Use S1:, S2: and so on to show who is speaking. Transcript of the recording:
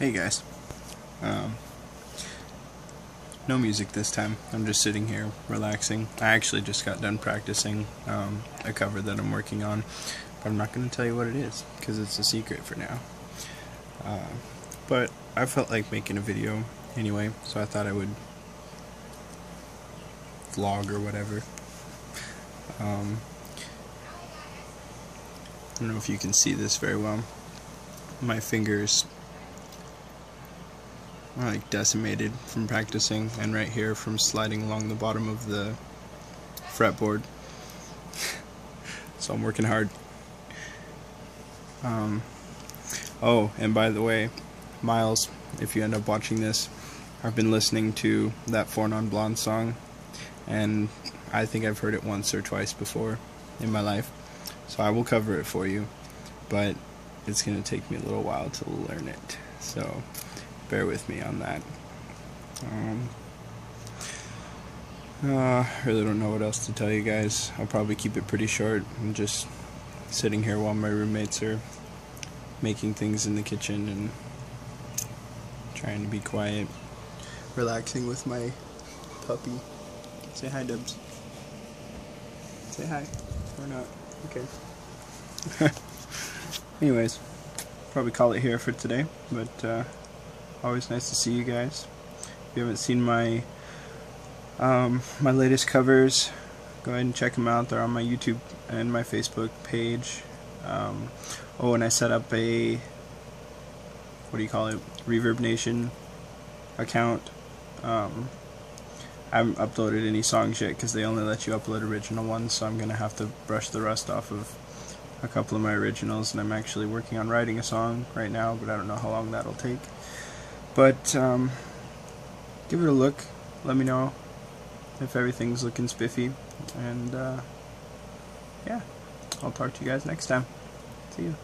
S1: Hey guys. Um, no music this time. I'm just sitting here relaxing. I actually just got done practicing um, a cover that I'm working on, but I'm not going to tell you what it is because it's a secret for now. Uh, but I felt like making a video anyway, so I thought I would vlog or whatever. Um, I don't know if you can see this very well. My fingers like decimated from practicing and right here from sliding along the bottom of the fretboard. So I'm working hard. Um, oh and by the way Miles if you end up watching this I've been listening to that Four Non Blonde song and I think I've heard it once or twice before in my life. So I will cover it for you but it's gonna take me a little while to learn it. So bear with me on that. Um, uh, really don't know what else to tell you guys. I'll probably keep it pretty short. I'm just sitting here while my roommates are making things in the kitchen and trying to be quiet. Relaxing with my puppy. Say hi, Dubs. Say hi. Or not. Okay. Anyways, probably call it here for today, but uh, Always nice to see you guys. If you haven't seen my um, my latest covers, go ahead and check them out. They're on my YouTube and my Facebook page. Um, oh, and I set up a what do you call it? ReverbNation account. Um, I haven't uploaded any songs yet because they only let you upload original ones, so I'm gonna have to brush the rust off of a couple of my originals. And I'm actually working on writing a song right now, but I don't know how long that'll take. But um, give it a look. Let me know if everything's looking spiffy. And uh, yeah, I'll talk to you guys next time. See you.